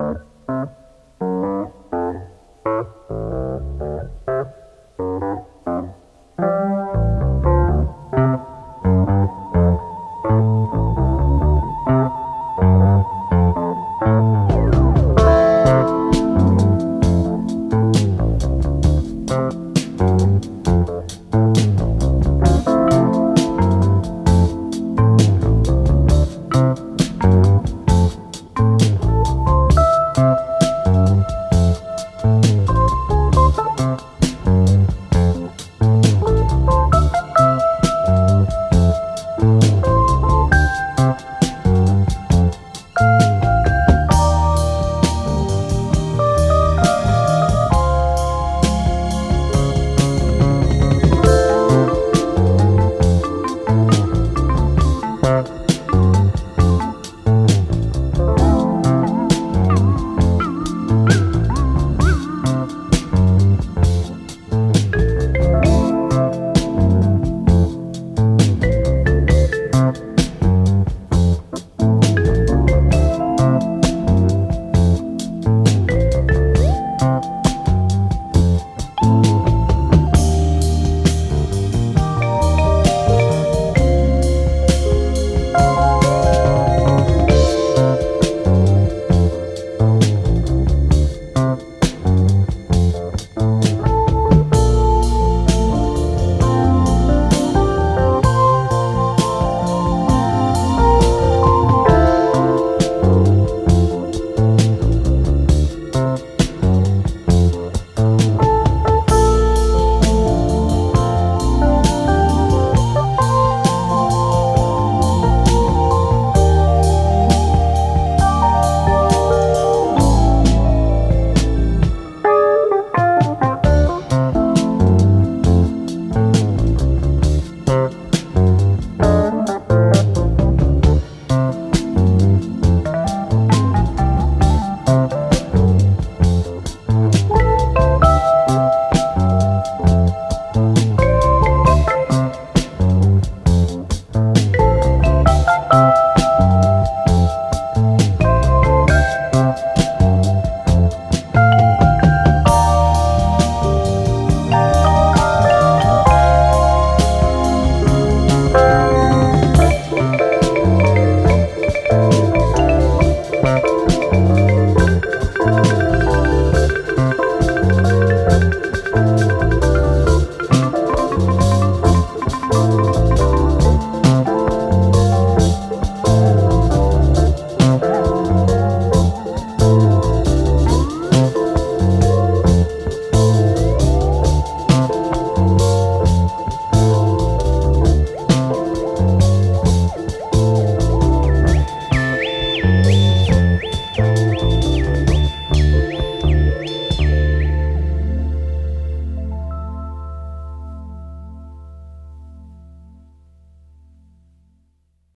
Uh, uh. you